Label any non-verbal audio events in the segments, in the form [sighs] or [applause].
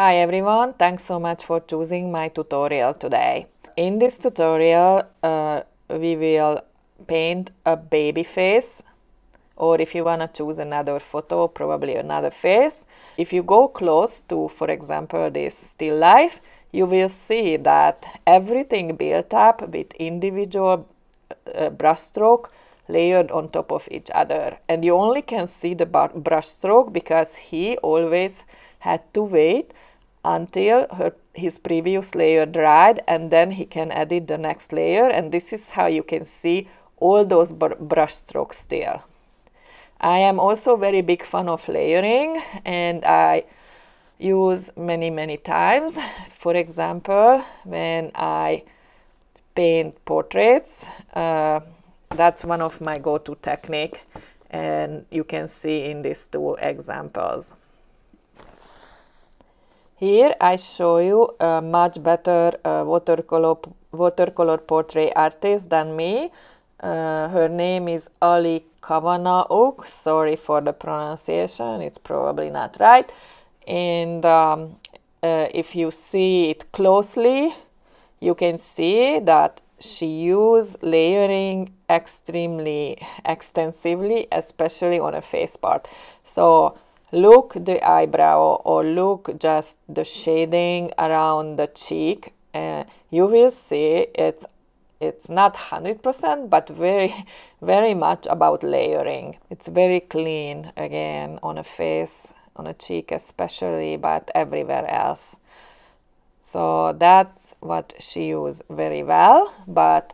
Hi everyone, thanks so much for choosing my tutorial today. In this tutorial uh, we will paint a baby face or if you want to choose another photo, probably another face. If you go close to, for example, this still life, you will see that everything built up with individual uh, brushstroke layered on top of each other. And you only can see the brushstroke because he always had to wait until her, his previous layer dried and then he can edit the next layer and this is how you can see all those br brush strokes still. I am also very big fan of layering and I use many many times. For example, when I paint portraits, uh, that's one of my go-to technique and you can see in these two examples. Here I show you a much better uh, watercolor, watercolor portrait artist than me. Uh, her name is Ali Cavanaugh. Sorry for the pronunciation, it's probably not right. And um, uh, if you see it closely, you can see that she used layering extremely extensively, especially on a face part. So look the eyebrow or look just the shading around the cheek uh, you will see it's it's not 100% but very [laughs] very much about layering. It's very clean again on a face on a cheek especially but everywhere else. So that's what she used very well but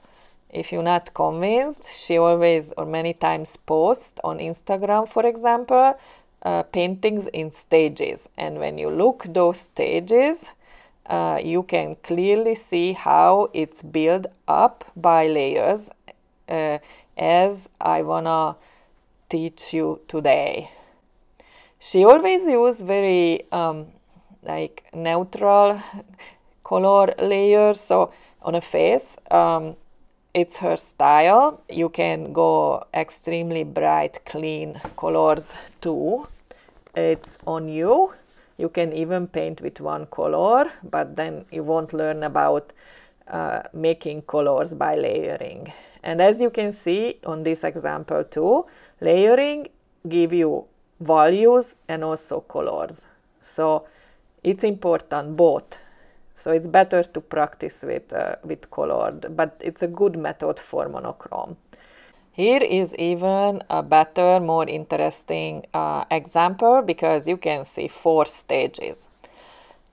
if you're not convinced she always or many times post on instagram for example uh, paintings in stages and when you look those stages uh, you can clearly see how it's built up by layers uh, as I wanna teach you today. She always use very um, like neutral [laughs] color layers so on a face um, it's her style you can go extremely bright clean colors too it's on you. You can even paint with one color, but then you won't learn about uh, making colors by layering. And as you can see on this example too, layering give you values and also colors. So it's important both. So it's better to practice with, uh, with colored, but it's a good method for monochrome. Here is even a better, more interesting uh, example because you can see four stages.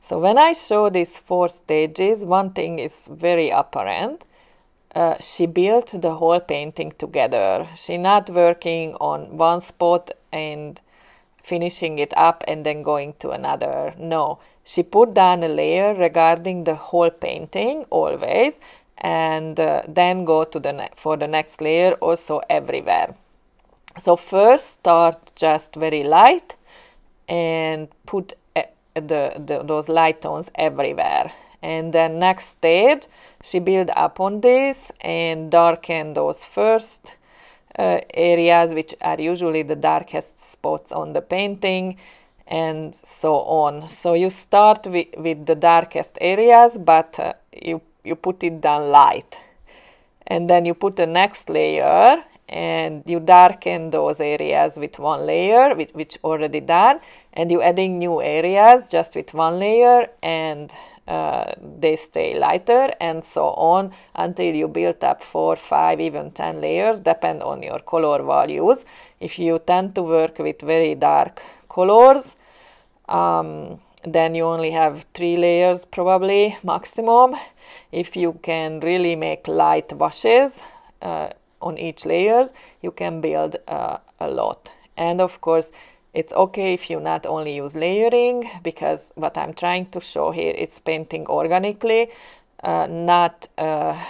So when I show these four stages, one thing is very apparent. Uh, she built the whole painting together. She not working on one spot and finishing it up and then going to another. No, she put down a layer regarding the whole painting always and uh, then go to the for the next layer also everywhere. So first start just very light and put uh, the, the, those light tones everywhere. And then next stage she build up on this and darken those first uh, areas which are usually the darkest spots on the painting and so on. So you start with, with the darkest areas but uh, you you put it down light. And then you put the next layer and you darken those areas with one layer which, already done and you adding new areas just with one layer and uh, they stay lighter and so on until you build up four five even ten layers depend on your color values. If you tend to work with very dark colors um, then you only have three layers probably maximum. If you can really make light washes uh, on each layers you can build uh, a lot. And of course it's okay if you not only use layering because what I'm trying to show here is painting organically uh, not uh,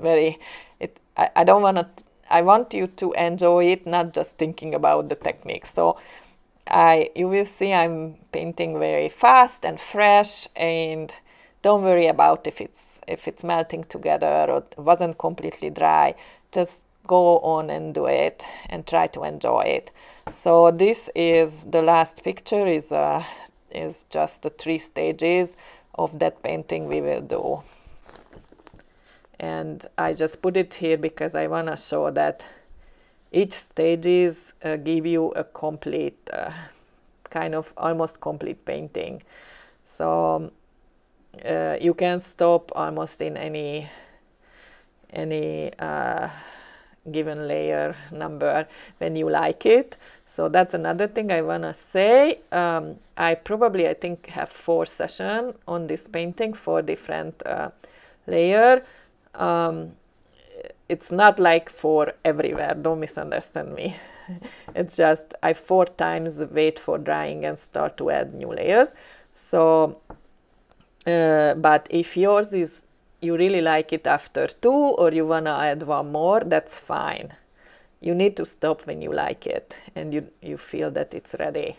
very it I, I don't want to I want you to enjoy it not just thinking about the technique. So I you will see I'm painting very fast and fresh and don't worry about if it's if it's melting together or wasn't completely dry. Just go on and do it and try to enjoy it. So this is the last picture is a is just the three stages of that painting we will do. And I just put it here because I want to show that each stages uh, give you a complete uh, kind of almost complete painting. So uh, you can stop almost in any any uh, given layer number when you like it. So that's another thing I want to say. Um, I probably I think have four session on this painting four different uh, layer. Um, it's not like for everywhere. Don't misunderstand me. [laughs] It's just I four times wait for drying and start to add new layers. So uh, but if yours is you really like it after two or you wanna add one more that's fine. You need to stop when you like it and you you feel that it's ready.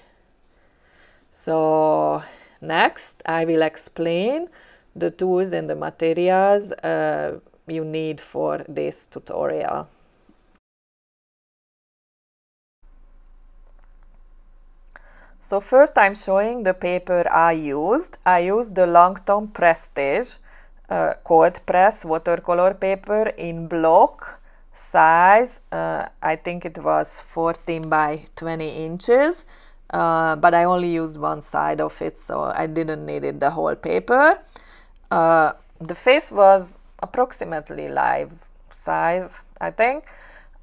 So next I will explain the tools and the materials uh, you need for this tutorial. So first I'm showing the paper I used. I used the Langton Prestige uh, cold press watercolor paper in block size. Uh, I think it was 14 by 20 inches. Uh, but I only used one side of it, so I didn't need it the whole paper. Uh, the face was approximately life size, I think.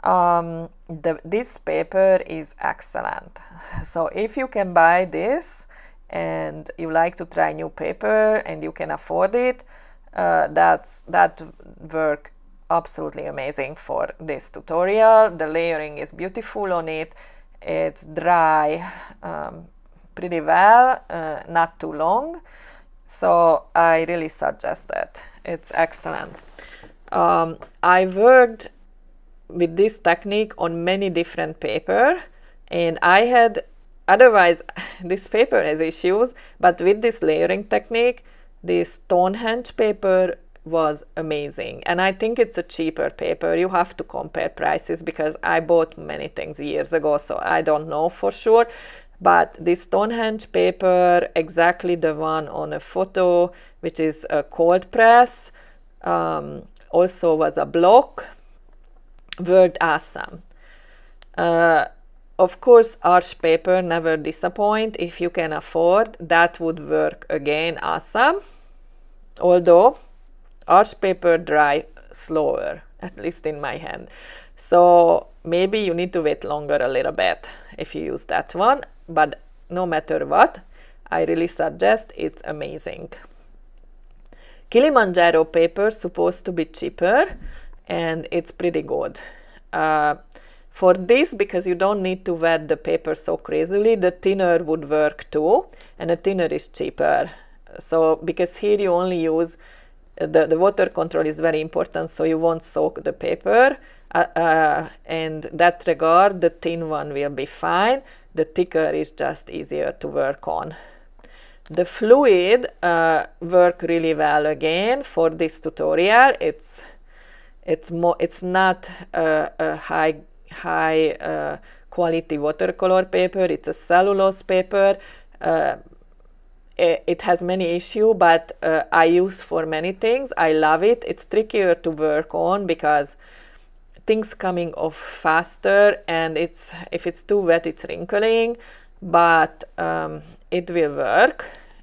Um, the, this paper is excellent. [laughs] So if you can buy this and you like to try new paper and you can afford it, uh, that's that work absolutely amazing for this tutorial. The layering is beautiful on it. It's dry um, pretty well, uh, not too long. So I really suggest that. It's excellent. Um, I worked with this technique on many different paper and I had otherwise [laughs] this paper has issues but with this layering technique this Stonehenge paper was amazing and I think it's a cheaper paper you have to compare prices because I bought many things years ago so I don't know for sure but this Stonehenge paper, exactly the one on a photo, which is a cold press, um, also was a block, worked awesome. Uh, of course, Arches paper never disappoint. If you can afford, that would work again awesome. Although Arches paper dry slower, at least in my hand. So maybe you need to wait longer a little bit if you use that one but no matter what, I really suggest it's amazing. Kilimanjaro paper supposed to be cheaper and it's pretty good. Uh, for this, because you don't need to wet the paper so crazily, the thinner would work too, and the thinner is cheaper. So, because here you only use uh, the, the water control is very important, so you won't soak the paper. Uh, uh, and that regard, the thin one will be fine the thicker is just easier to work on. The fluid uh, work really well again for this tutorial. It's it's more it's not a, a high high uh, quality watercolor paper. It's a cellulose paper. Uh, it, it, has many issue, but uh, I use for many things. I love it. It's trickier to work on because things coming off faster and it's if it's too wet it's wrinkling but um, it will work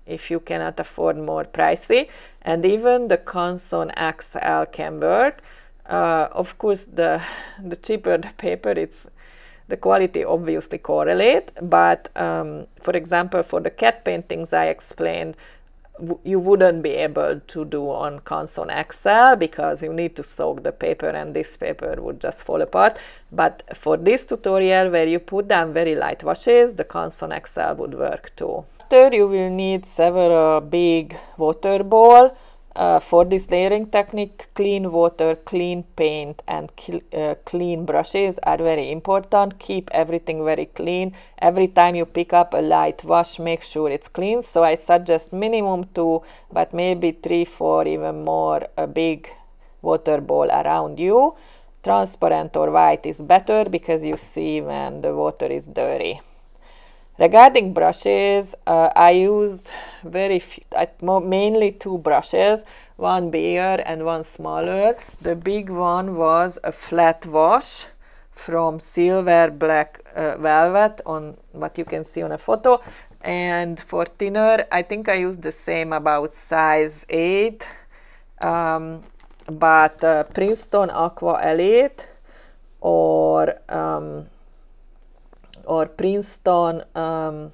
if you cannot afford more pricey. And even the Canson XL can work. Uh, of course the the cheaper the paper it's the quality obviously correlate but um, for example for the cat paintings I explained you wouldn't be able to do on Canson XL because you need to soak the paper and this paper would just fall apart. But for this tutorial where you put down very light washes, the Canson XL would work too. After you will need several big water bowl uh, for this layering technique, clean water, clean paint and uh, clean brushes are very important. Keep everything very clean. Every time you pick up a light wash, make sure it's clean. So I suggest minimum two, but maybe three, four, even more, a big water bowl around you. Transparent or white is better because you see when the water is dirty. Regarding brushes, uh, I use very few, mainly two brushes, one bigger and one smaller. The big one was a flat wash from silver black uh, velvet on what you can see on a photo and for thinner I think I used the same about size 8 um, but uh, Princeton Aqua Elite or um, or Princeton um,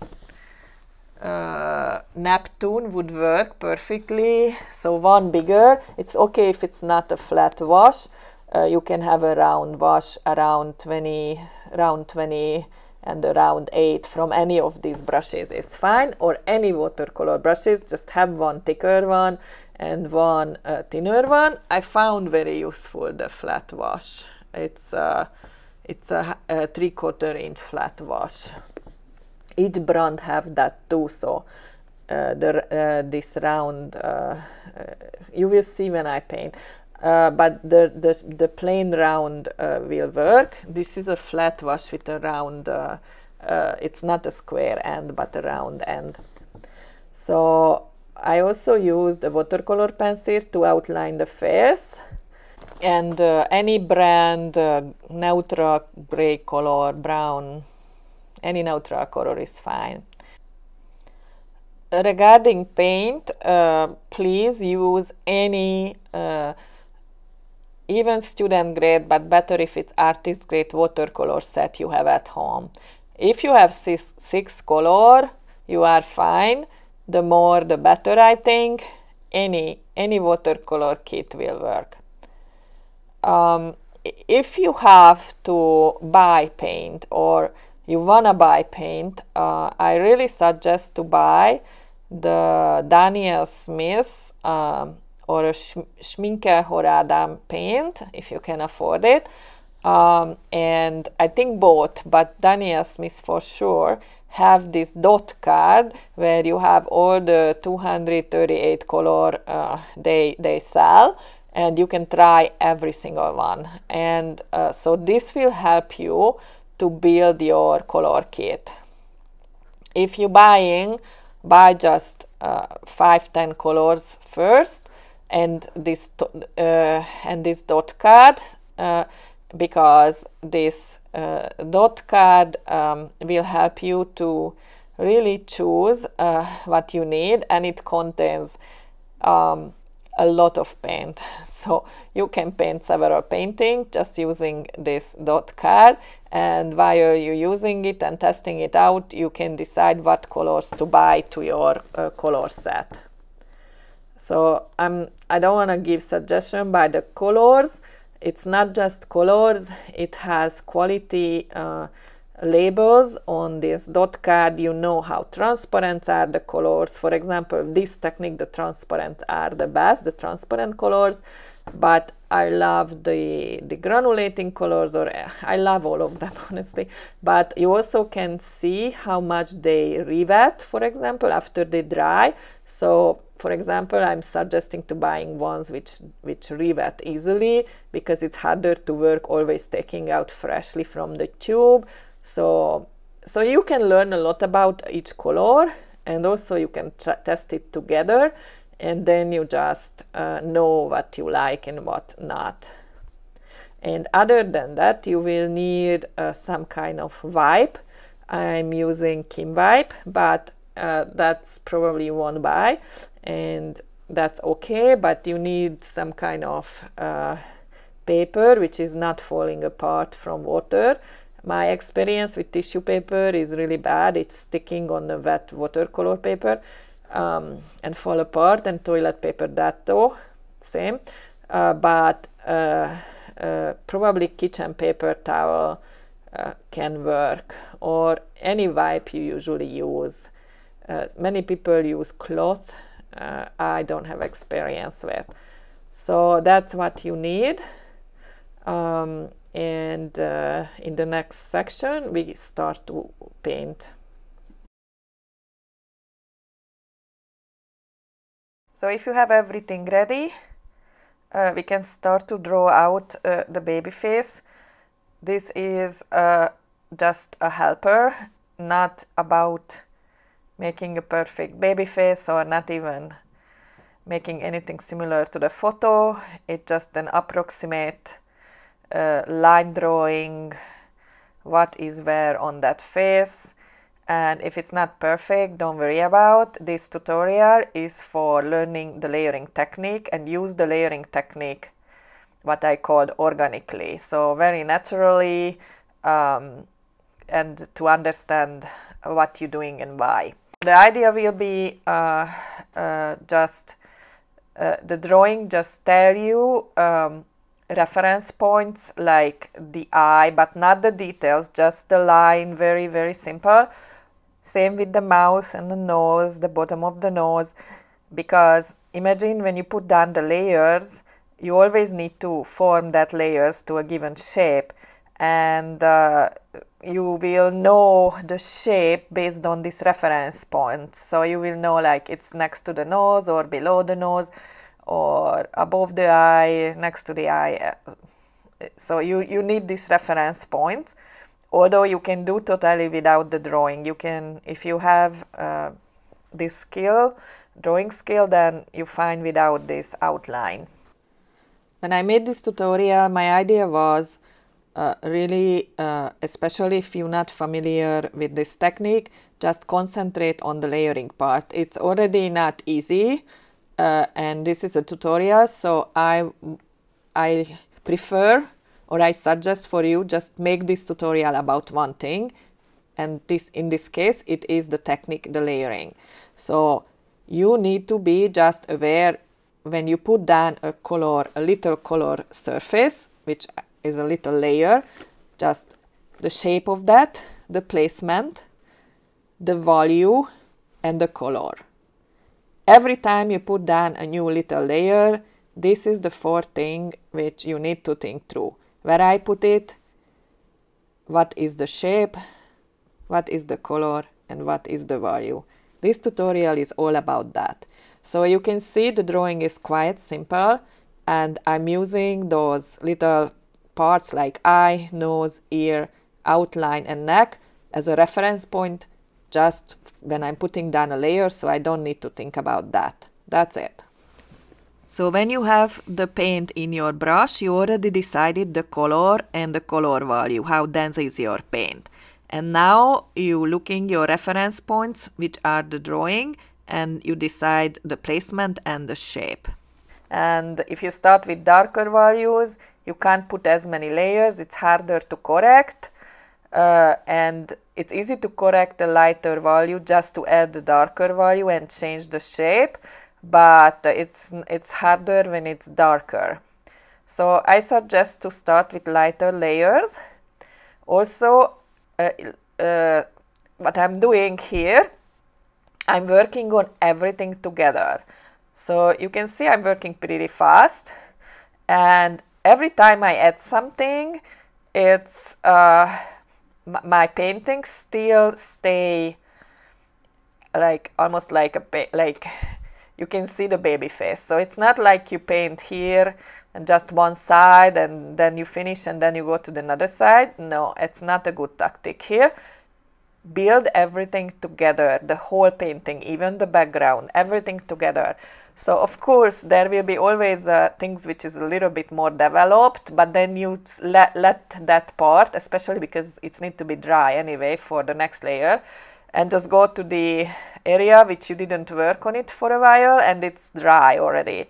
uh, Neptune would work perfectly. So one bigger. It's okay if it's not a flat wash. Uh, you can have a round wash around 20, round 20 and around 8 from any of these brushes is fine or any watercolor brushes just have one thicker one and one uh, thinner one I found very useful the flat wash it's uh, it's a, a three quarter inch flat wash. Each brand have that too, so uh, the, uh, this round, uh, uh you will see when I paint. But the, the, the plain round will work. This is a flat wash with a round, it's not a square end, but a round end. So I also used a watercolor pencil to outline the face and uh, any brand uh, neutral gray color brown any neutral color is fine. Regarding paint uh, please use any uh, even student grade but better if it's artist grade watercolor set you have at home. If you have six, six color you are fine. The more the better i think. Any any watercolor kit will work um, if you have to buy paint or you wanna buy paint, uh, I really suggest to buy the Daniel Smith um, or a Sch Schmincke Horadam paint if you can afford it. Um, and I think both, but Daniel Smith for sure have this dot card where you have all the 238 color uh, they they sell and you can try every single one. And uh, so this will help you to build your color kit. If you're buying buy just uh, colors first and this uh, and this dot card uh, because this uh, dot card um, will help you to really choose uh, what you need and it contains um, a lot of paint. [laughs] So you can paint several paintings just using this dot card and while you're using it and testing it out you can decide what colors to buy to your uh, color set. So I'm, I don't want to give suggestion by the colors. It's not just colors, it has quality uh, labels on this dot card you know how transparent are the colors. For example this technique the transparent are the best the transparent colors but I love the the granulating colors or eh, I love all of them [laughs] honestly. But you also can see how much they rewet for example after they dry. So for example I'm suggesting to buying ones which which rewet easily because it's harder to work always taking out freshly from the tube so, so you can learn a lot about each color and also you can test it together and then you just uh, know what you like and what not. And other than that, you will need uh, some kind of wipe. I'm using Kim wipe, but uh, that's probably won't buy and that's okay, but you need some kind of uh, paper which is not falling apart from water my experience with tissue paper is really bad. It's sticking on the wet watercolor paper um, and fall apart and toilet paper that too, same. Uh, but uh, uh, probably kitchen paper towel uh, can work or any wipe you usually use. Uh, many people use cloth. Uh, I don't have experience with. So that's what you need. Um, and uh, in the next section we start to paint. So if you have everything ready, uh, we can start to draw out uh, the baby face. This is uh, just a helper. not about making a perfect baby face or not even making anything similar to the photo. It's just an approximate uh, line drawing what is where on that face. And if it's not perfect don't worry about. This tutorial is for learning the layering technique and use the layering technique what I called organically. So very naturally um, and to understand what you're doing and why. The idea will be uh, uh, just uh, the drawing just tell you um, reference points like the eye but not the details just the line very very simple. Same with the mouth and the nose the bottom of the nose because imagine when you put down the layers you always need to form that layers to a given shape and uh, you will know the shape based on this reference point so you will know like it's next to the nose or below the nose or above the eye, next to the eye. So you, you need this reference point. Although you can do totally without the drawing. You can, if you have uh, this skill, drawing skill, then you find without this outline. When I made this tutorial, my idea was uh, really, uh, especially if you're not familiar with this technique, just concentrate on the layering part. It's already not easy uh, and this is a tutorial so I I prefer or I suggest for you just make this tutorial about one thing. And this in this case it is the technique the layering. So you need to be just aware when you put down a color a little color surface which is a little layer just the shape of that the placement the value and the color Every time you put down a new little layer, this is the fourth thing which you need to think through. Where I put it, what is the shape, what is the color, and what is the value. This tutorial is all about that. So you can see the drawing is quite simple and I'm using those little parts like eye, nose, ear, outline and neck as a reference point just when I'm putting down a layer so I don't need to think about that. That's it. So when you have the paint in your brush, you already decided the color and the color value, how dense is your paint. And now you looking your reference points, which are the drawing, and you decide the placement and the shape. And if you start with darker values, you can't put as many layers, it's harder to correct. Uh, and it's easy to correct a lighter value just to add the darker value and change the shape but it's it's harder when it's darker. So I suggest to start with lighter layers. Also uh, uh, what I'm doing here I'm working on everything together. So you can see I'm working pretty fast and every time I add something it's uh, my paintings still stay like almost like a like you can see the baby face. So it's not like you paint here and just one side and then you finish and then you go to the other side. No it's not a good tactic here. Build everything together the whole painting even the background everything together so of course there will be always uh, things which is a little bit more developed, but then you let, let that part, especially because it's need to be dry anyway for the next layer, and just go to the area which you didn't work on it for a while and it's dry already.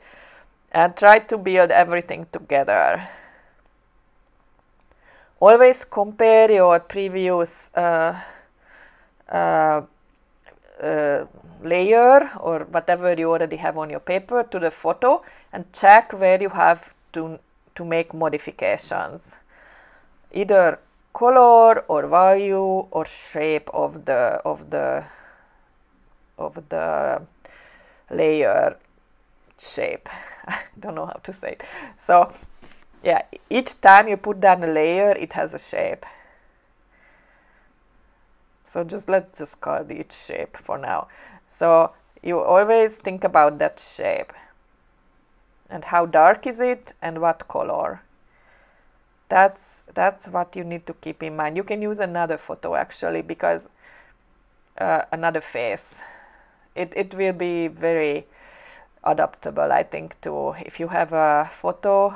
And try to build everything together. Always compare your previous uh, uh, uh, layer or whatever you already have on your paper to the photo and check where you have to, to make modifications. Either color or value or shape of the of the of the layer shape. [laughs] I don't know how to say it. So yeah, each time you put down a layer, it has a shape. So just let's just call it shape for now. So you always think about that shape and how dark is it and what color. that's that's what you need to keep in mind you can use another photo actually because uh, another face it, it will be very adaptable i think to if you have a photo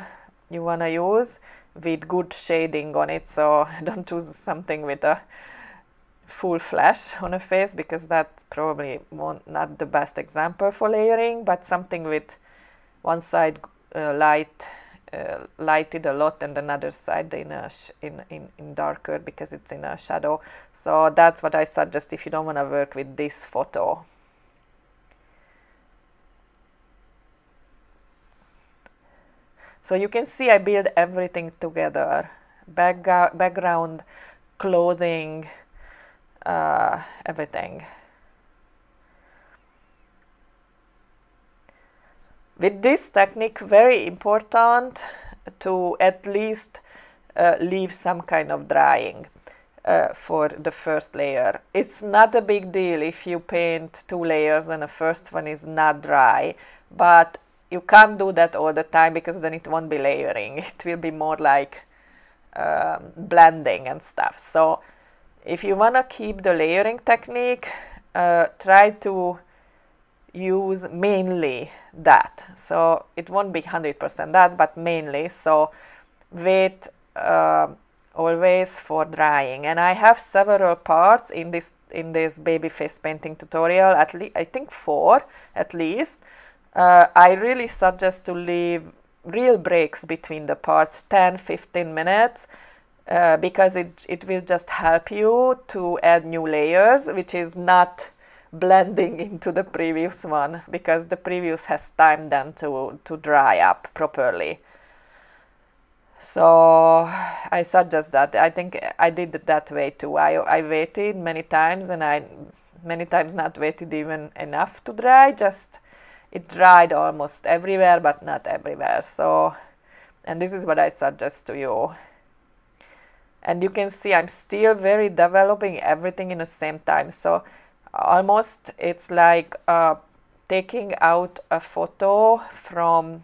you want to use with good shading on it so [laughs] don't choose something with a full flash [laughs] on a face because that probably not the best example for layering but something with one side uh, light uh, lighted a lot and another side in, a in, in, in darker because it's in a shadow. So that's what I suggest if you don't want to work with this photo. So you can see I build everything together. Back background clothing uh, everything with this technique very important to at least uh, leave some kind of drying uh, for the first layer. It's not a big deal if you paint two layers and the first one is not dry, but you can't do that all the time because then it won't be layering. [laughs] It will be more like um, blending and stuff. So if you want to keep the layering technique, uh, try to use mainly that. So it won't be 100% that, but mainly. So wait uh, always for drying. And I have several parts in this in this baby face painting tutorial, at least I think four at least. Uh, I really suggest to leave real breaks between the parts, 10, 15 minutes, uh, because it, it will just help you to add new layers, which is not blending [laughs] into the previous one because the previous has time then to, to dry up properly. So I suggest that. I think I did it that way too. I, I waited many times and I many times not waited even enough to dry. Just it dried almost everywhere but not everywhere. So and this is what I suggest to you. And you can see I'm still very developing everything in the same time. So almost it's like uh, taking out a photo from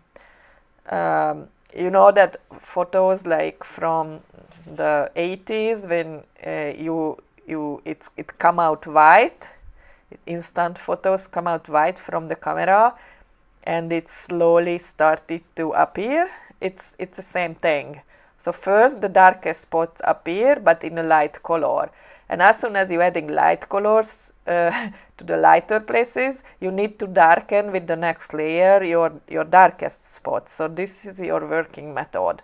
um, you know that photos like from the 80s when uh, you you it's it come out white instant photos come out white from the camera and it slowly started to appear it's it's the same thing so first the darkest spots appear but in a light color and as soon as you're adding light colors [laughs] uh, to the lighter places, you need to darken with the next layer your, your darkest spots. So this is your working method.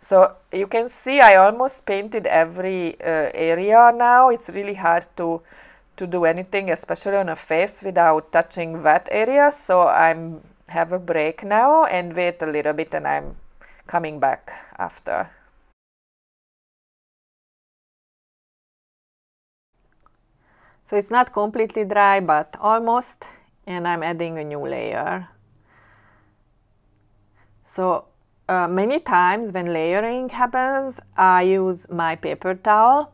So you can see I almost painted every uh, area now. It's really hard to to do anything, especially on a face without touching wet areas. So I'm have a break now and wait a little bit and I'm coming back after. So it's not completely dry but almost and I'm adding a new layer. So uh, many times when layering happens I use my paper towel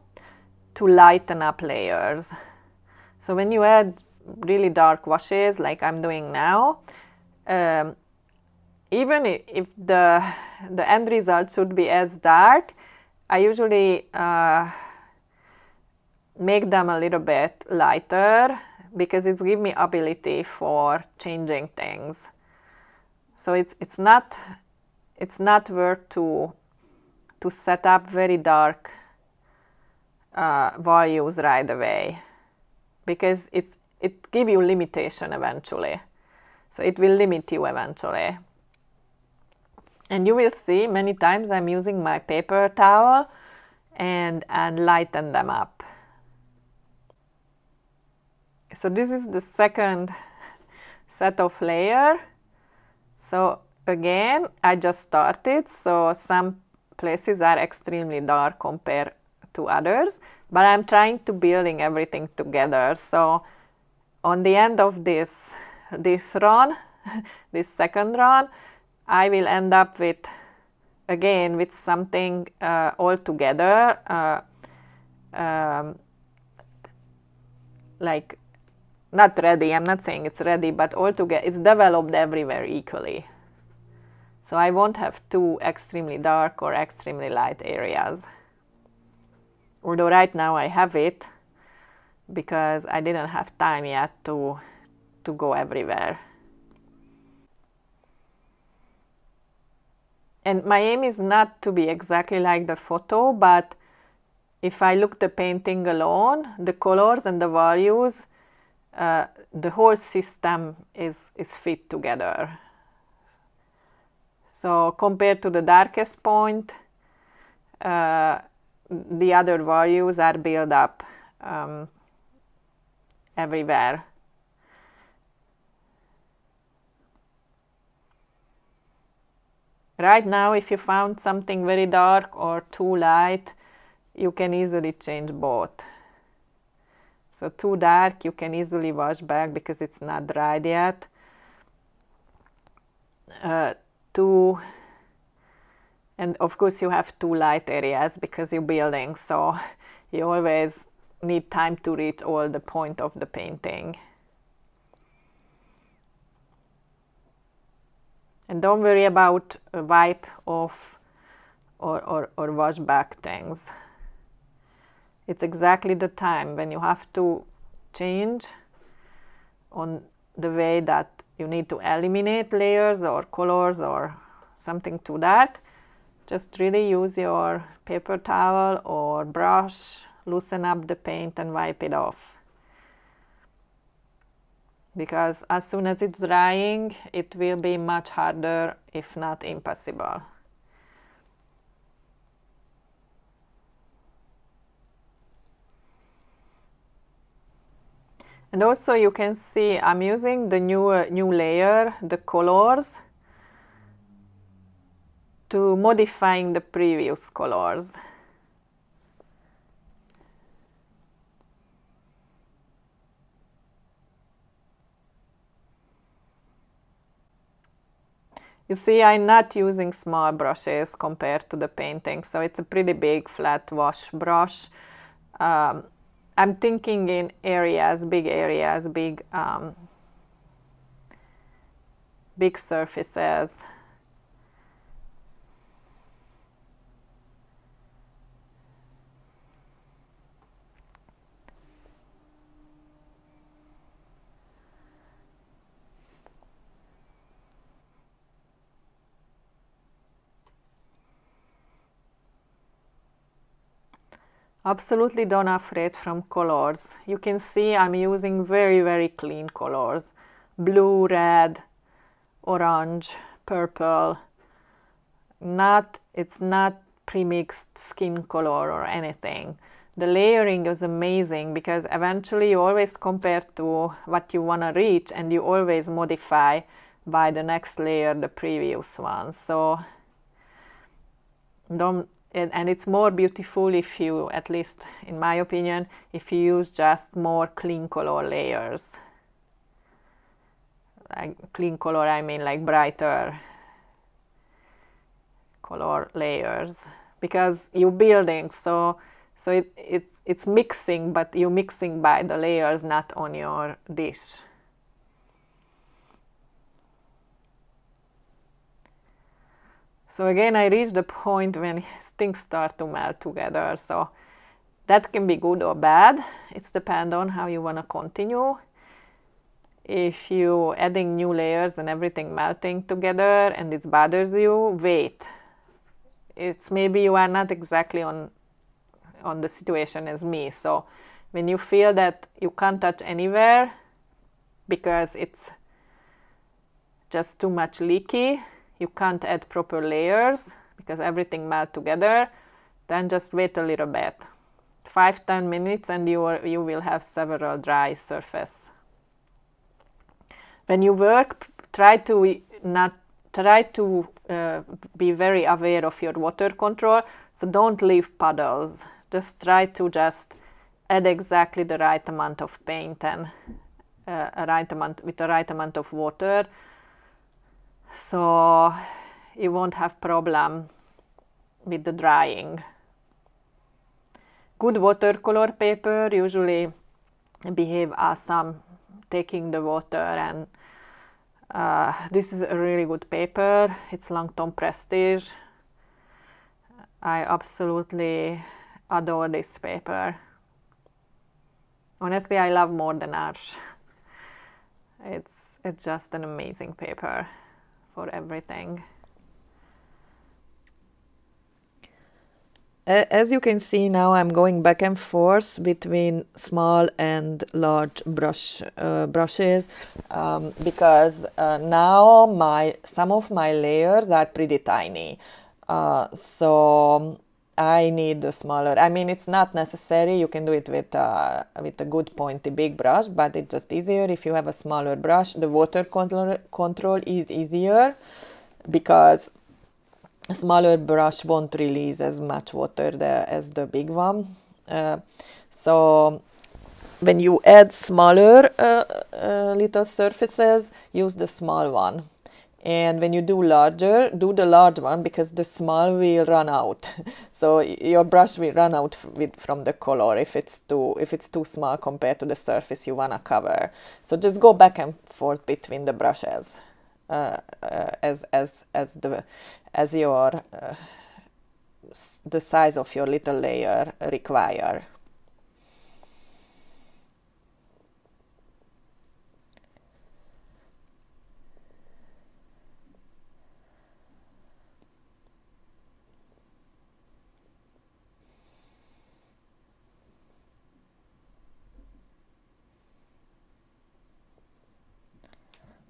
to lighten up layers. So when you add really dark washes like I'm doing now, um, even if the the end result should be as dark, I usually uh, make them a little bit lighter because it's give me ability for changing things. So it's it's not it's not worth to to set up very dark uh, values right away because it's it give you limitation eventually. So it will limit you eventually. And you will see many times I'm using my paper towel and, and lighten them up. So this is the second [laughs] set of layer. So again, I just started, so some places are extremely dark compared to others, but I'm trying to building everything together. So on the end of this, this run, [laughs] this second run, I will end up with again with something uh, all together uh, um, like not ready, I'm not saying it's ready, but altogether it's developed everywhere equally. So I won't have two extremely dark or extremely light areas. Although right now I have it because I didn't have time yet to, to go everywhere. And my aim is not to be exactly like the photo, but if I look the painting alone, the colors and the values, uh, the whole system is, is fit together. So compared to the darkest point, uh, the other values are built up um, everywhere. Right now, if you found something very dark or too light, you can easily change both. So too dark, you can easily wash back because it's not dried yet. Uh, too, and of course you have two light areas because you're building, so [laughs] you always need time to reach all the point of the painting. And don't worry about a wipe off or, or, or wash back things. It's exactly the time when you have to change on the way that you need to eliminate layers or colors or something too dark. Just really use your paper towel or brush, loosen up the paint and wipe it off. Because as soon as it's drying, it will be much harder, if not impossible. And also you can see I'm using the new, uh, new layer, the colors, to modifying the previous colors. You see, I'm not using small brushes compared to the painting, so it's a pretty big flat wash brush. Um, I'm thinking in areas, big areas, big um, big surfaces. Absolutely don't afraid from colors. You can see I'm using very, very clean colors. Blue, red, orange, purple. Not, it's not premixed skin color or anything. The layering is amazing because eventually you always compare to what you want to reach and you always modify by the next layer the previous one. So don't and, and it's more beautiful if you, at least in my opinion, if you use just more clean color layers. Like clean color, I mean like brighter color layers because you're building so so it, it's it's mixing but you're mixing by the layers not on your dish so again I reached the point when [laughs] things start to melt together. So that can be good or bad. It's depend on how you want to continue. If you adding new layers and everything melting together and it bothers you, wait. It's maybe you are not exactly on on the situation as me. So when you feel that you can't touch anywhere because it's just too much leaky, you can't add proper layers, because everything melt together then just wait a little bit. 5 10 minutes and you, are, you will have several dry surface. When you work try to not try to uh, be very aware of your water control. So don't leave puddles. Just try to just add exactly the right amount of paint and uh, a right amount with the right amount of water so you won't have problem with the drying. Good watercolor paper usually behave awesome taking the water and uh, this is a really good paper. It's Langton Prestige. I absolutely adore this paper. Honestly, I love more than Arches. It's, it's just an amazing paper for everything. As you can see now, I'm going back and forth between small and large brush uh, brushes um, because uh, now my some of my layers are pretty tiny. Uh, so I need a smaller. I mean, it's not necessary. You can do it with uh, with a good pointy big brush, but it's just easier if you have a smaller brush. The water control control is easier because a smaller brush won't release as much water the, as the big one. Uh, so when you add smaller uh, uh, little surfaces, use the small one. And when you do larger, do the large one because the small will run out. [laughs] so your brush will run out with, from the color if it's too if it's too small compared to the surface you wanna cover. So just go back and forth between the brushes uh, uh, as as as the as your uh, the size of your little layer require.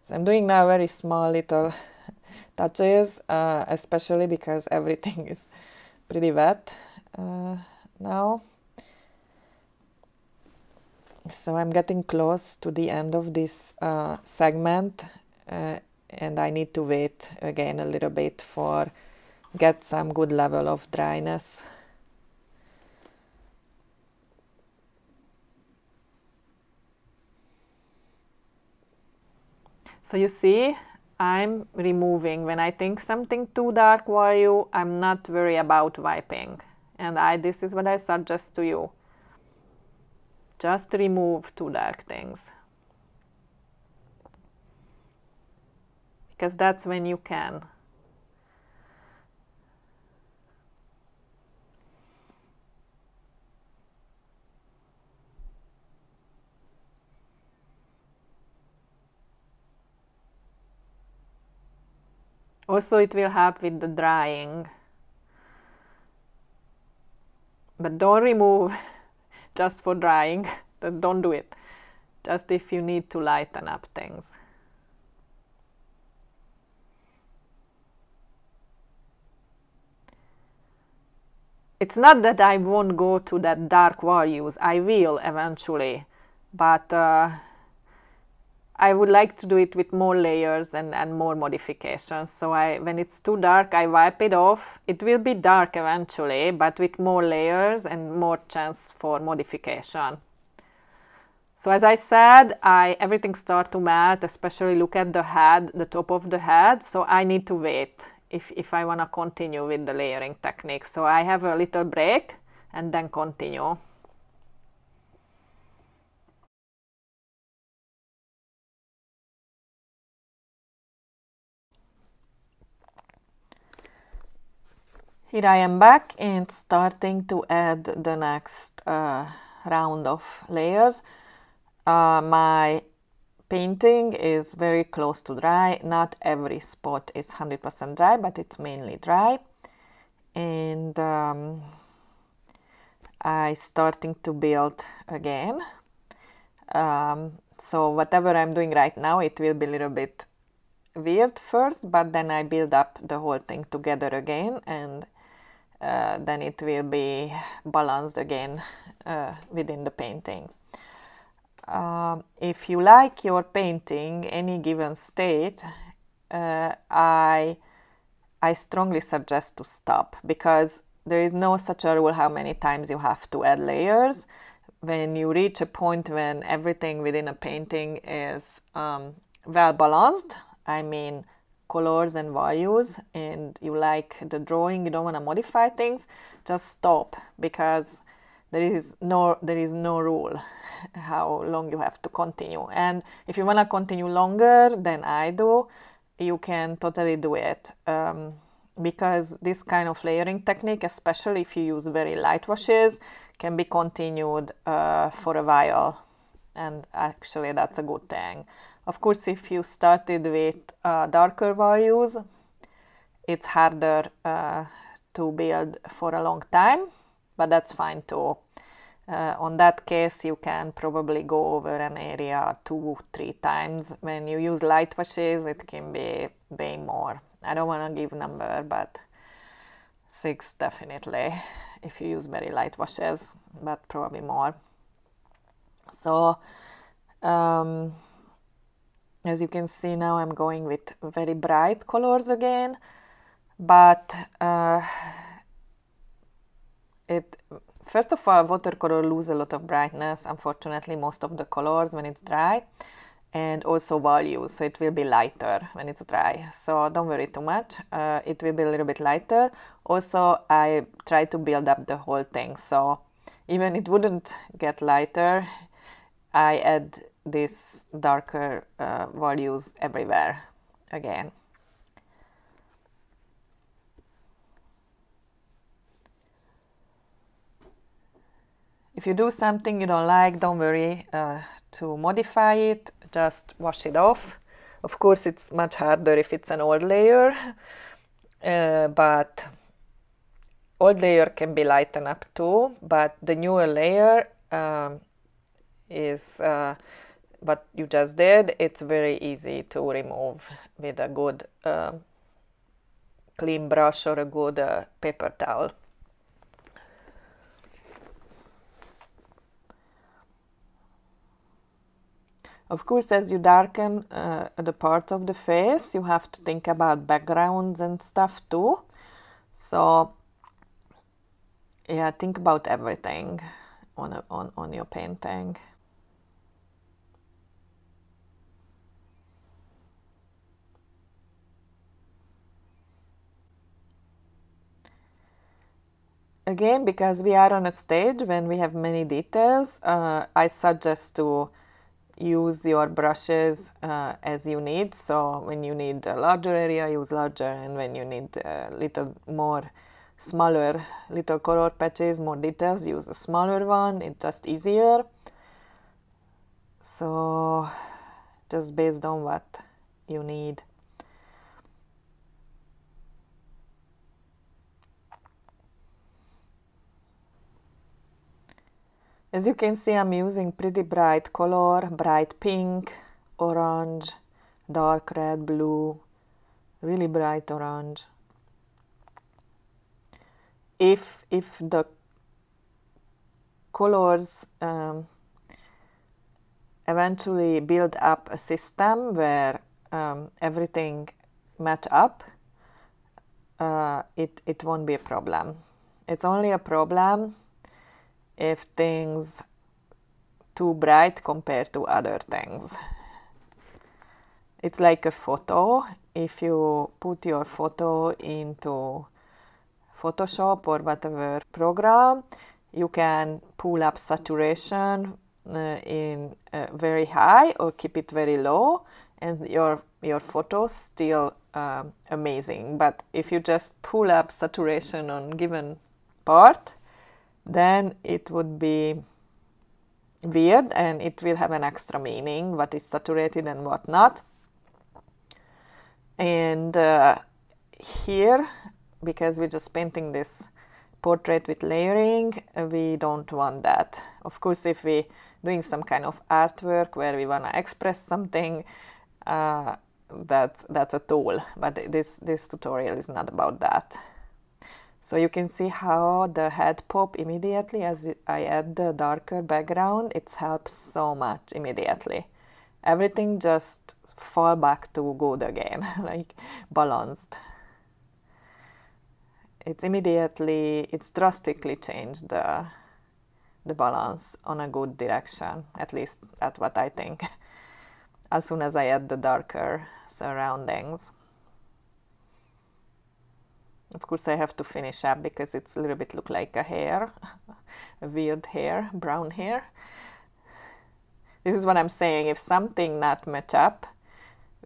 So I'm doing now very small little touches, uh, especially because everything [laughs] is pretty wet uh, now. So I'm getting close to the end of this uh, segment uh, and I need to wait again a little bit for get some good level of dryness. So you see, I'm removing. When I think something too dark value, I'm not worry about wiping. And I, this is what I suggest to you. Just remove too dark things. Because that's when you can. Also it will help with the drying. But don't remove [laughs] just for drying. [laughs] don't do it. Just if you need to lighten up things. It's not that I won't go to that dark values. I will eventually. But uh, I would like to do it with more layers and, and more modifications. So I, when it's too dark, I wipe it off. It will be dark eventually, but with more layers and more chance for modification. So as I said, I, everything start to melt, especially look at the head, the top of the head. So I need to wait if, if I want to continue with the layering technique. So I have a little break and then continue. Here I am back and starting to add the next uh, round of layers. Uh, my painting is very close to dry. Not every spot is 100% dry, but it's mainly dry. And um, I starting to build again. Um, so whatever I'm doing right now, it will be a little bit weird first, but then I build up the whole thing together again and uh, then it will be balanced again uh, within the painting. Uh, if you like your painting any given state, uh, I, I strongly suggest to stop because there is no such a rule how many times you have to add layers. When you reach a point when everything within a painting is um, well balanced, I mean colors and values and you like the drawing, you don't want to modify things, just stop because there is no there is no rule [laughs] how long you have to continue. And if you want to continue longer than i do you can totally do it um, because this kind of layering technique especially if you use very light washes can be continued uh, for a while. And actually that's a good thing of course if you started with uh, darker values it's harder uh, to build for a long time but that's fine too uh, on that case, you can probably go over an area two, three times. When you use light washes, it can be way more. I don't want to give number, but six definitely if you use very light washes, but probably more. So, um, as you can see now, I'm going with very bright colors again, but uh, it First of all, watercolor lose a lot of brightness, unfortunately, most of the colors when it's dry, and also volume, so it will be lighter when it's dry. So don't worry too much, uh, it will be a little bit lighter. Also, I try to build up the whole thing, so even it wouldn't get lighter, I add these darker uh, values everywhere again. If you do something you don't like, don't worry uh, to modify it, just wash it off. Of course, it's much harder if it's an old layer, [laughs] uh, but old layer can be lightened up too, but the newer layer um, is uh, what you just did. It's very easy to remove with a good uh, clean brush or a good uh, paper towel. Of course, as you darken uh, the parts of the face, you have to think about backgrounds and stuff too. So, yeah, think about everything on, a, on, on your painting. Again, because we are on a stage when we have many details, uh, I suggest to use your brushes uh, as you need. So when you need a larger area, use larger, and when you need a little more smaller little color patches, more details, use a smaller one. It's just easier. So just based on what you need. As you can see, I'm using pretty bright color, bright pink, orange, dark red, blue, really bright orange. If, if the colors um, eventually build up a system where um, everything match up, uh, it, it won't be a problem. It's only a problem if things too bright compared to other things. It's like a photo. If you put your photo into Photoshop or whatever program, you can pull up saturation uh, in uh, very high or keep it very low and your your photo still um, amazing but if you just pull up saturation on given part then it would be weird and it will have an extra meaning what is saturated and what not. And uh, here, because we're just painting this portrait with layering, we don't want that. Of course, if we're doing some kind of artwork where we want to express something, uh, that's, that's a tool. But this, this tutorial is not about that. So you can see how the head pop immediately as I add the darker background. It helps so much immediately. Everything just fall back to good again, [laughs] like balanced. It's immediately, it's drastically changed the, the balance on a good direction. At least that's what I think. [laughs] as soon as I add the darker surroundings. Of course I have to finish up because it's a little bit look like a hair. A [laughs] weird hair, brown hair. This is what I'm saying. If something not match up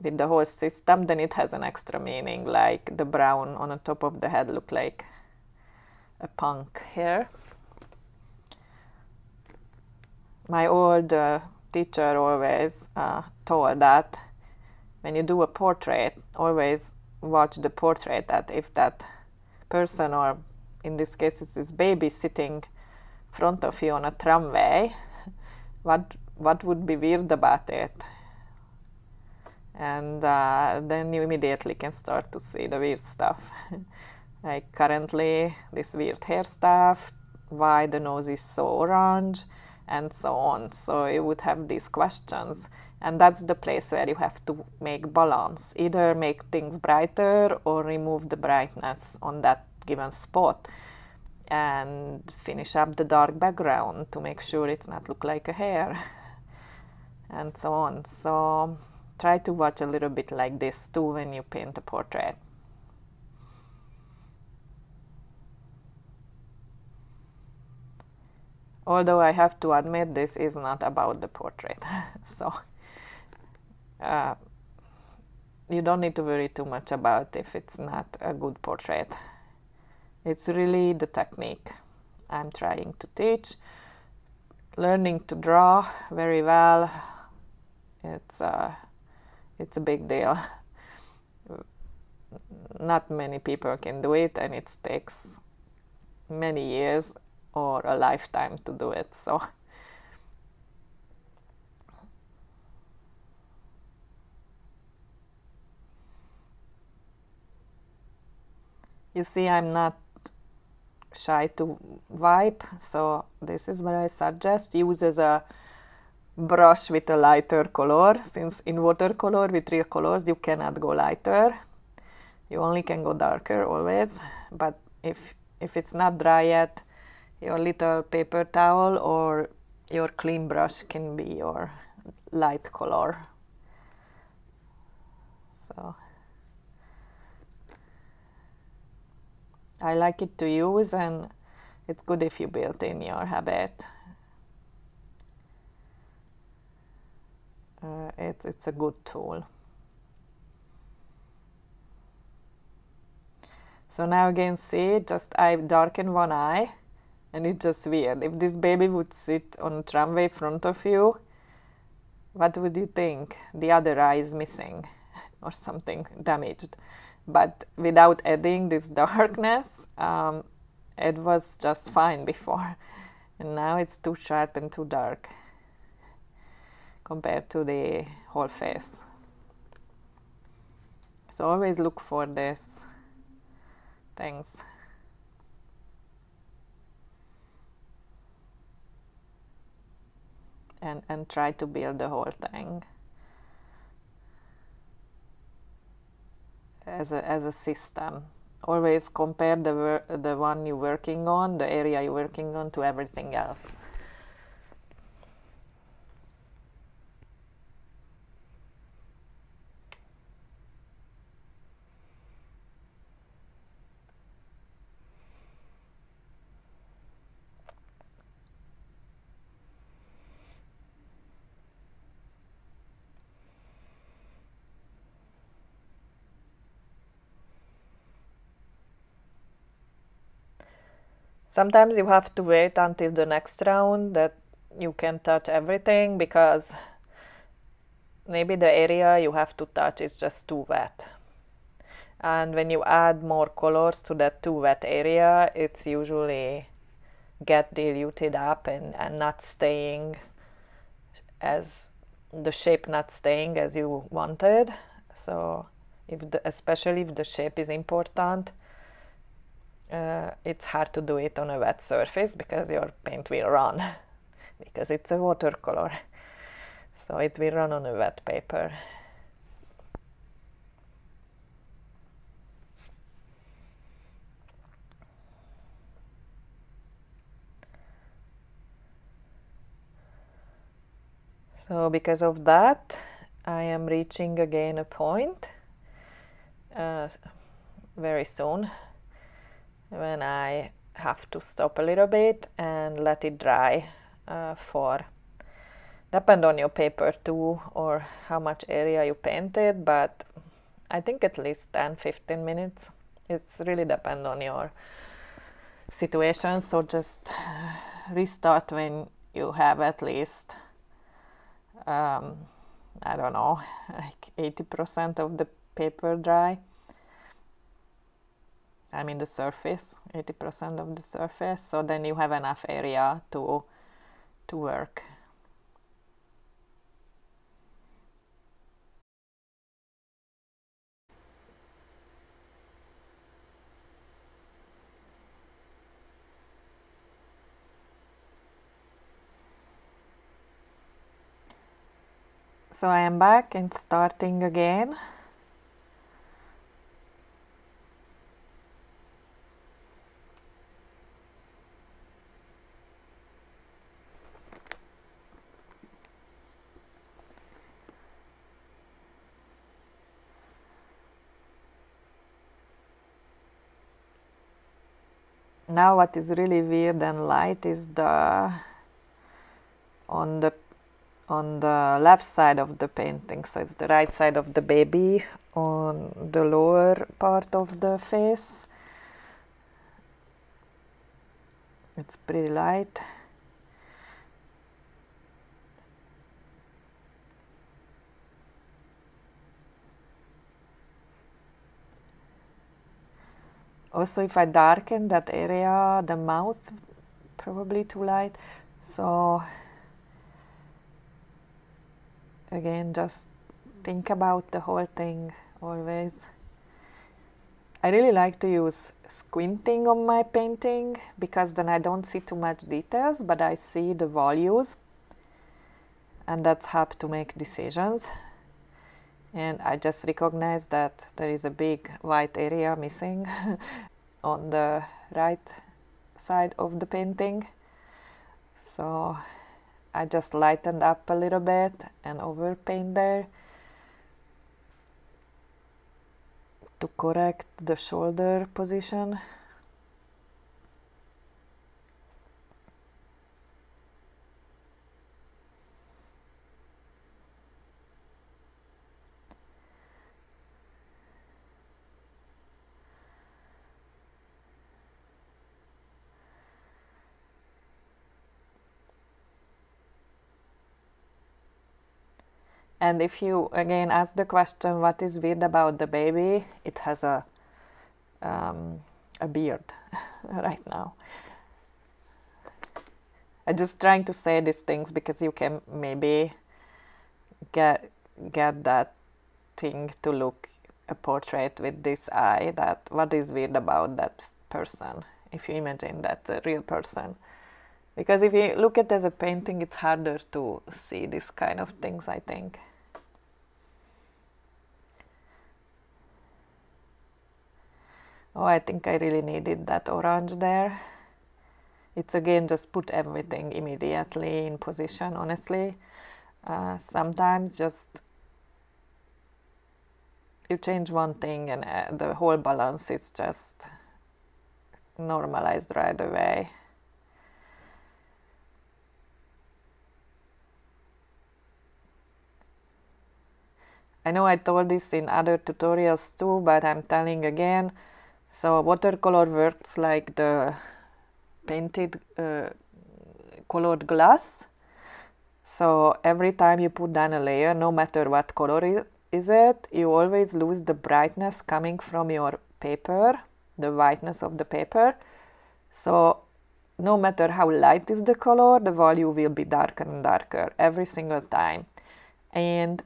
with the whole system, then it has an extra meaning. Like the brown on the top of the head look like a punk hair. My old uh, teacher always uh, told that when you do a portrait, always watch the portrait that if that person or in this case it's this baby sitting front of you on a tramway [laughs] what what would be weird about it? And uh, then you immediately can start to see the weird stuff. [laughs] Like currently this weird hair stuff why the nose is so orange and so on. So you would have these questions and that's the place where you have to make balance. Either make things brighter or remove the brightness on that given spot and finish up the dark background to make sure it's not look like a hair [laughs] and so on. So try to watch a little bit like this too when you paint a portrait. Although I have to admit this is not about the portrait [laughs] so uh, you don't need to worry too much about if it's not a good portrait. It's really the technique I'm trying to teach. Learning to draw very well, it's, uh, it's a big deal. Not many people can do it, and it takes many years or a lifetime to do it. So you see I'm not shy to wipe so this is what I suggest. Use as a brush with a lighter color since in watercolor with real colors you cannot go lighter. You only can go darker always. But if if it's not dry yet your little paper towel or your clean brush can be your light color. So I like it to use and it's good if you build in your habit. Uh, it, it's a good tool. So now again see, just I darken one eye and it's just weird. If this baby would sit on tramway front of you, what would you think? The other eye is missing [laughs] or something damaged but without adding this [laughs] darkness um, it was just fine before. And now it's too sharp and too dark compared to the whole face. So always look for this things. And and try to build the whole thing as a, as a system. Always compare the, the one you're working on, the area you're working on, to everything else. Sometimes you have to wait until the next round that you can touch everything because maybe the area you have to touch is just too wet. And when you add more colors to that too wet area, it's usually get diluted up and, and not staying as the shape not staying as you wanted. So if the, especially if the shape is important, uh, it's hard to do it on a wet surface because your paint will run [laughs] because it's a watercolor so it will run on a wet paper. So because of that I am reaching again a point uh, very soon when I have to stop a little bit and let it dry uh, for depend on your paper too or how much area you painted but I think at least 10 15 minutes. It's really depend on your situation so just restart when you have at least um, I don't know like 80% of the paper dry I mean the surface 80% of the surface so then you have enough area to to work So I am back and starting again. Now what is really weird and light is the on the on the left side of the painting. So it's the right side of the baby on the lower part of the face. It's pretty light also if I darken that area the mouth probably too light. So again just think about the whole thing always. I really like to use squinting on my painting because then I don't see too much details but I see the values and that's help to make decisions and I just recognize that there is a big white area missing [laughs] on the right side of the painting. So I just lightened up a little bit and overpaint there to correct the shoulder position And if you again ask the question, what is weird about the baby? It has a um, a beard [laughs] right now. I'm just trying to say these things because you can maybe get get that thing to look a portrait with this eye. That what is weird about that person? If you imagine that a real person because if you look at it as a painting it's harder to see these kind of things i think oh i think i really needed that orange there it's again just put everything immediately in position honestly uh, sometimes just you change one thing and uh, the whole balance is just normalized right away I know I told this in other tutorials too, but I'm telling again. So watercolor works like the painted uh, colored glass. So every time you put down a layer, no matter what color is, is it, you always lose the brightness coming from your paper, the whiteness of the paper. So no matter how light is the color, the value will be darker and darker every single time. And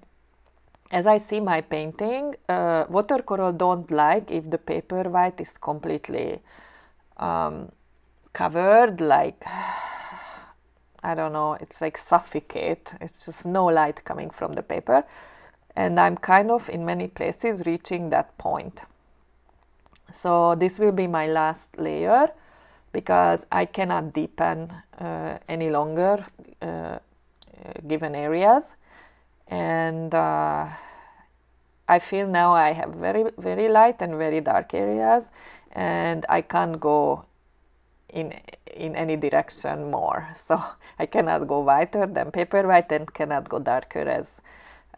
as I see my painting, uh, watercolor don't like if the paper white is completely um, covered, like, [sighs] I don't know, it's like suffocate. It's just no light coming from the paper. And I'm kind of in many places reaching that point. So this will be my last layer because I cannot deepen uh, any longer uh, given areas and uh, I feel now I have very very light and very dark areas and I can't go in in any direction more. [laughs] So I cannot go whiter than paper white and cannot go darker as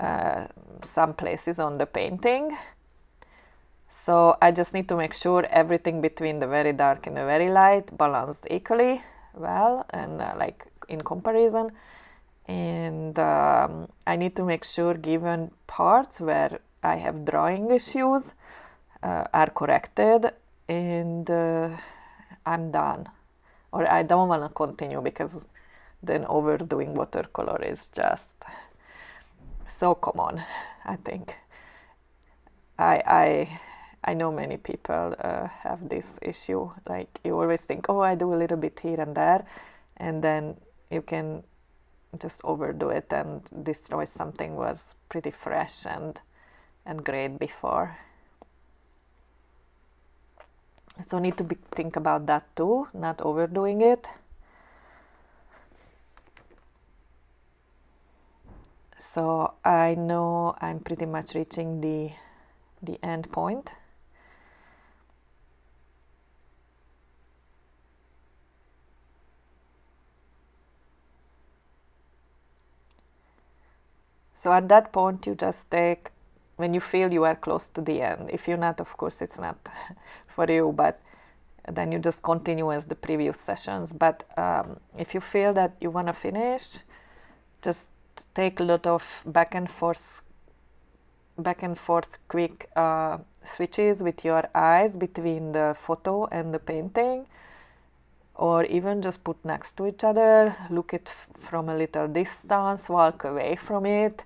uh, some places on the painting. So I just need to make sure everything between the very dark and the very light balanced equally well and uh, like in comparison. And um, I need to make sure given parts where I have drawing issues uh, are corrected and uh, I'm done. Or I don't want to continue because then overdoing watercolor is just so common, I think. I, I, I know many people uh, have this issue. Like you always think, oh, I do a little bit here and there, and then you can just overdo it and destroy something was pretty fresh and and great before. So need to be, think about that too, not overdoing it. So I know I'm pretty much reaching the the end point. So at that point, you just take when you feel you are close to the end. If you're not, of course, it's not [laughs] for you, but then you just continue as the previous sessions. But um, if you feel that you want to finish, just take a lot of back and forth, back and forth quick uh, switches with your eyes between the photo and the painting, or even just put next to each other, look it from a little distance, walk away from it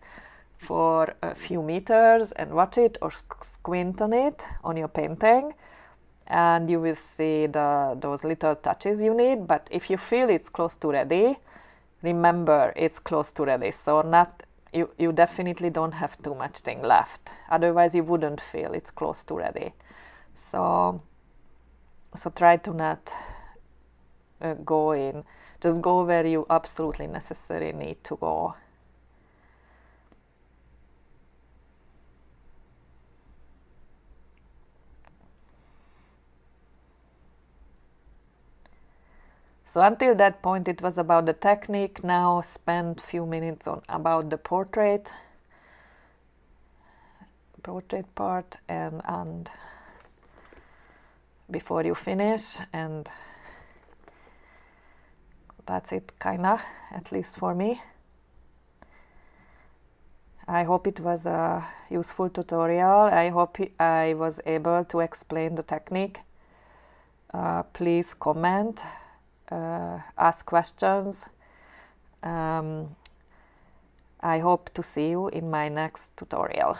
for a few meters and watch it or squint on it on your painting and you will see the those little touches you need. But if you feel it's close to ready remember it's close to ready. So not you, you definitely don't have too much thing left. Otherwise you wouldn't feel it's close to ready. So so try to not uh, go in just go where you absolutely necessarily need to go. So until that point it was about the technique, now spend few minutes on about the portrait portrait part and and before you finish and that's it kinda at least for me. I hope it was a useful tutorial. I hope I was able to explain the technique. Uh, please comment uh, ask questions. Um, I hope to see you in my next tutorial.